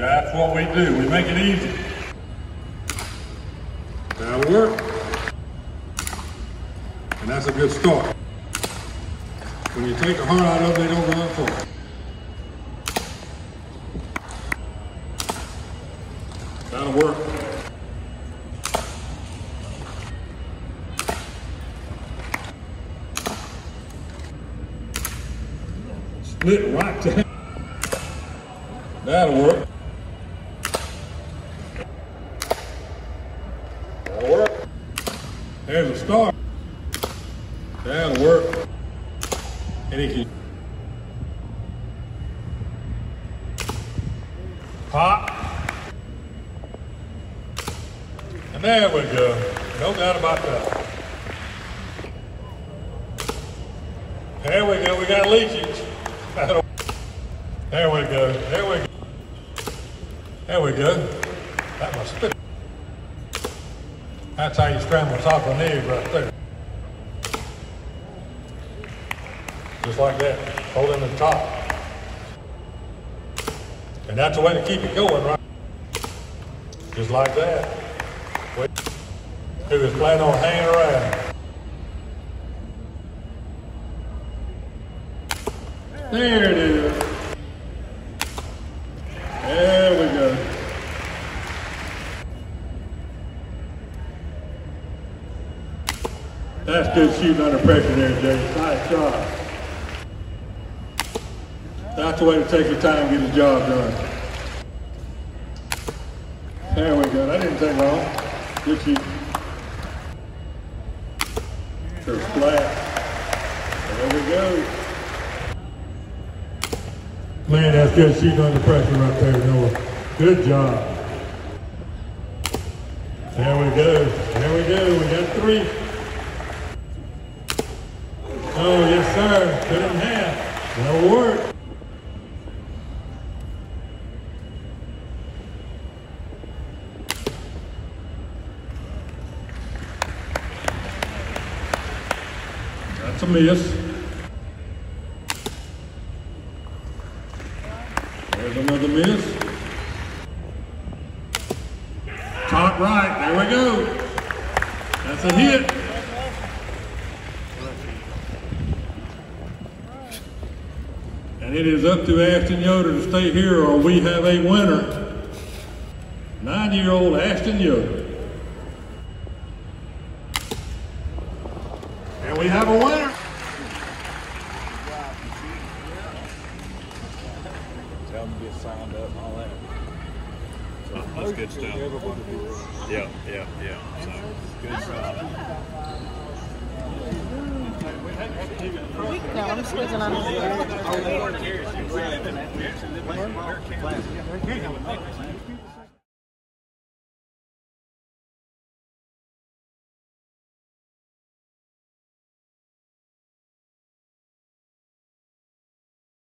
That's what we do. We make it easy. That'll work. And that's a good start. When you take the heart out of them, they don't run for it. That'll work. Split right down. That'll work. That'll work. There's a start. That'll work. And he can pop. And there we go. No doubt about that. There we go. We got leakage. There we go. There we go. There we go. That was spit. That's how you scramble top chocolate egg right there. Just like that. Hold in the top. And that's the way to keep it going, right? Just like that. Who is planning on hanging around? There it is. There we go. That's good shooting under pressure there, Jay. Nice job. That's the way to take your time and get the job done. There we go. That didn't take long. Good shoot. Sure, flat. There we go. Man, that's good shooting under pressure right there, Noah. Good job. There we go. There we go. We got three. Yes, sir. It in half. That'll work. That's a miss. There's another miss. Top right, there we go. That's a hit. And it is up to Ashton Yoder to stay here or we have a winner. Nine-year-old Ashton Yoder. And we have a winner. Tell them to get signed up and all that. That's good stuff. Yeah, yeah, yeah. So, good stuff. No, I'm squeezing on his ear.